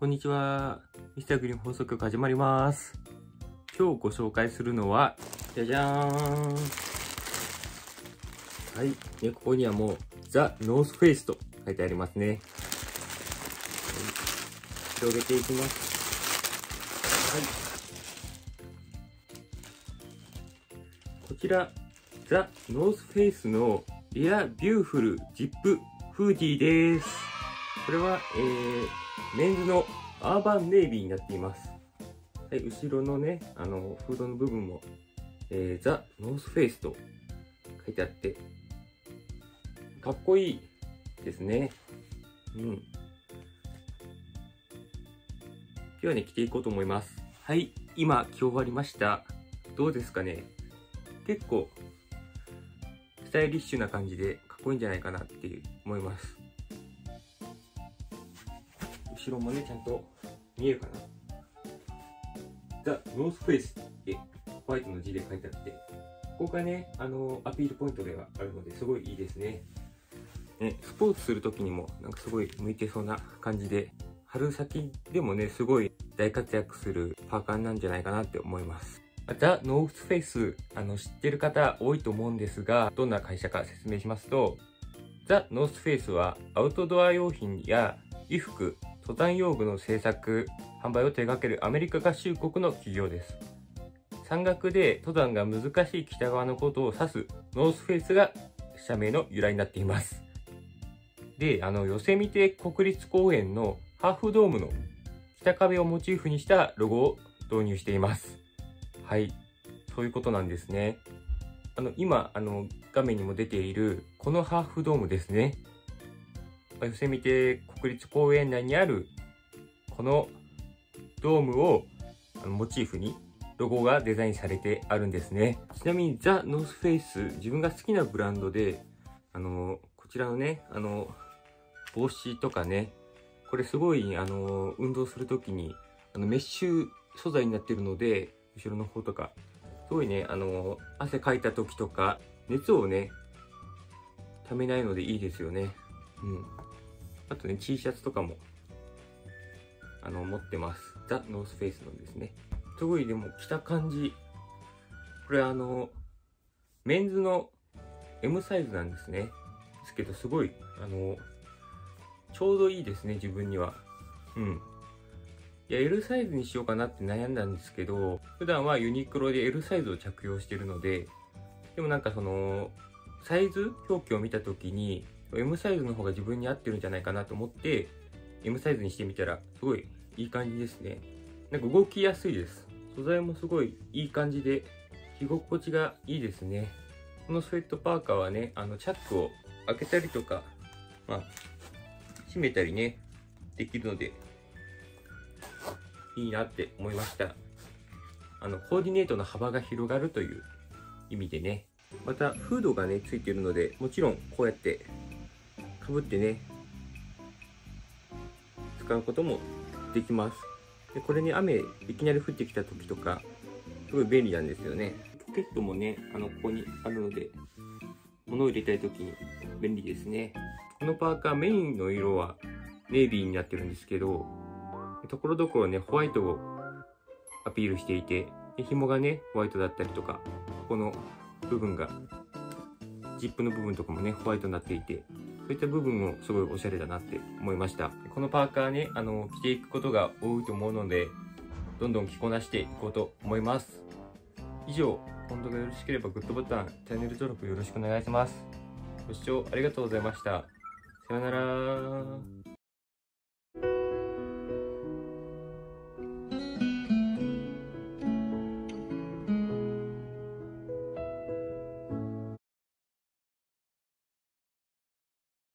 こんにちは。ミスターグリーン放送局始まります。今日ご紹介するのは、じゃじゃーん。はい。ね、ここにはもう、ザ・ノースフェイスと書いてありますね。広げていきます。はい。こちら、ザ・ノースフェイスのリアビュー・フル・ジップ・フーディーです。これは、えー、メンズのアーバンネイビーになっています。はい、後ろのね、あの、フードの部分も、えー、ザ・ノースフェイスと書いてあって、かっこいいですね。うん。今日はね、着ていこうと思います。はい、今、着終わりました。どうですかね結構、スタイリッシュな感じでかっこいいんじゃないかなって思います。後ろもね、ちゃんと見えるかな。ザ・ノースフェイスってホワイトの字で書いてあって、ここがね、あの、アピールポイントではあるので、すごいいいですね。ね、スポーツするときにも、なんかすごい向いてそうな感じで、春先でもね、すごい大活躍するパーカーなんじゃないかなって思います。ザ・ノースフェイス、あの、知ってる方多いと思うんですが、どんな会社か説明しますと、ザ・ノースフェイスはアウトドア用品や衣服、登山用具の製作、販売を手掛けるアメリカ合衆国の企業です。山岳で登山が難しい北側のことを指すノースフェイスが社名の由来になっています。で、あの、ヨセミテ国立公園のハーフドームの北壁をモチーフにしたロゴを導入しています。はい。そういうことなんですね。あの、今、あの、画面にも出ている、このハーフドームですね。ヨセミテ国立公園内にある、このドームをモチーフにロゴがデザインされてあるんですね。ちなみにザ・ノースフェイス、自分が好きなブランドで、あの、こちらのね、あの、帽子とかね、これすごい、あの、運動するときに、あの、メッシュ素材になってるので、後ろの方とか、すごいね、あの、汗かいた時とか、熱をね、ためないのでいいですよね。うん。あとね、T シャツとかも、あの、持ってます。ザ・ノースフェイスのですね。すごいでも着た感じ。これあの、メンズの M サイズなんですね。ですけど、すごい、あの、ちょうどいいですね、自分には。うん。いや、L サイズにしようかなって悩んだんですけど、普段はユニクロで L サイズを着用してるので、でもなんかその、サイズ表記を見たときに、M サイズの方が自分に合ってるんじゃないかなと思って、M サイズにしてみたら、すごいいい感じですね。なんか動きやすいです。素材もすごいいい感じで、着心地がいいですね。このスウェットパーカーはね、あの、チャックを開けたりとか、まあ、閉めたりね、できるので、いいなって思いました。あの、コーディネートの幅が広がるという意味でね。また、フードがね、ついてるので、もちろんこうやって、かぶってね、使うこともできます。でこれに雨いきなり降ってきた時とか、すごい便利なんですよね。ポケットもね、あの、ここにあるので、物を入れたい時に便利ですね。このパーカーメインの色はネイビーになってるんですけど、ところどころね、ホワイトをアピールしていて、で紐がね、ホワイトだったりとか、ここの部分が、ジップの部分とかもね、ホワイトになっていて、そういった部分もすごいおしゃれだなって思いました。このパーカーね、あの、着ていくことが多いと思うので、どんどん着こなしていこうと思います。以上、今度がよろしければグッドボタン、チャンネル登録よろしくお願いします。ご視聴ありがとうございました。さよなら